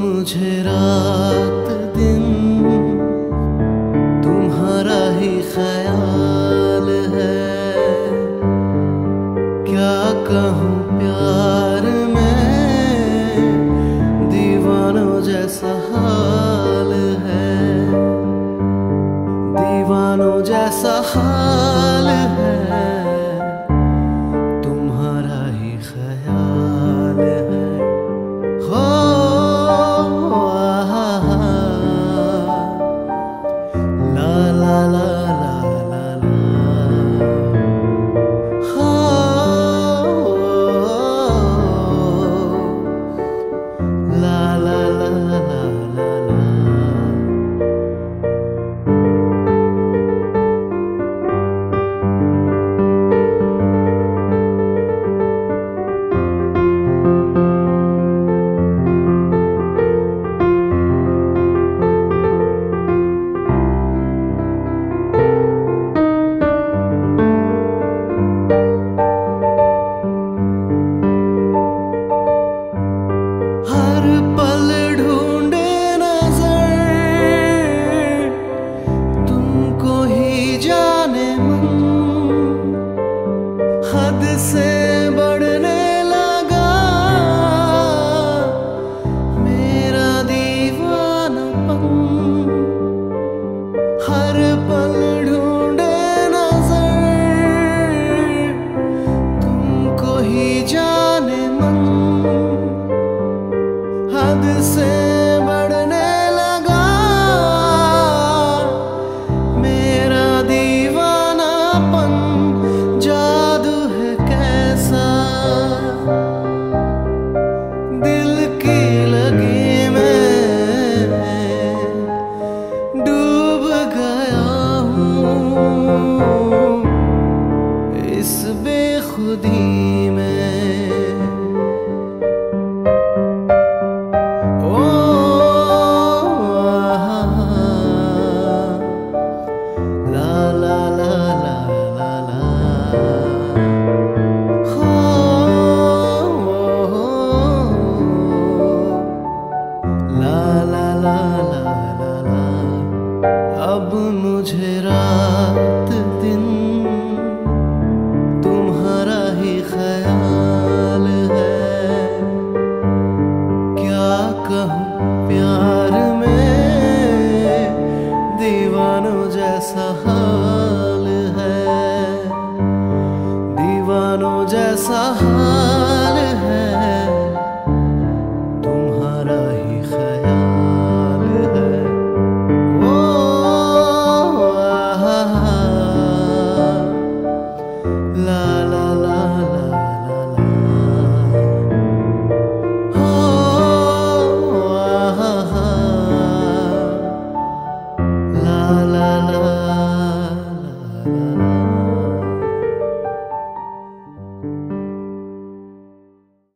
मुझे रात दिन तुम्हारा ही ख्याल है। क्या कहूँ प्यार में दीवानों जैसा हाल है? दीवानों जैसा हाल हद से बढ़ने लगा। मेरा दीवानापन जादू है कैसा? दिल की लगी मैं डूब गया हूँ। इस बेखुदी में जैसा हाल है तुम्हारा ही ख्याल है ओ आहा, ला ला ला ला ला ला हो, आहा, ला ला ला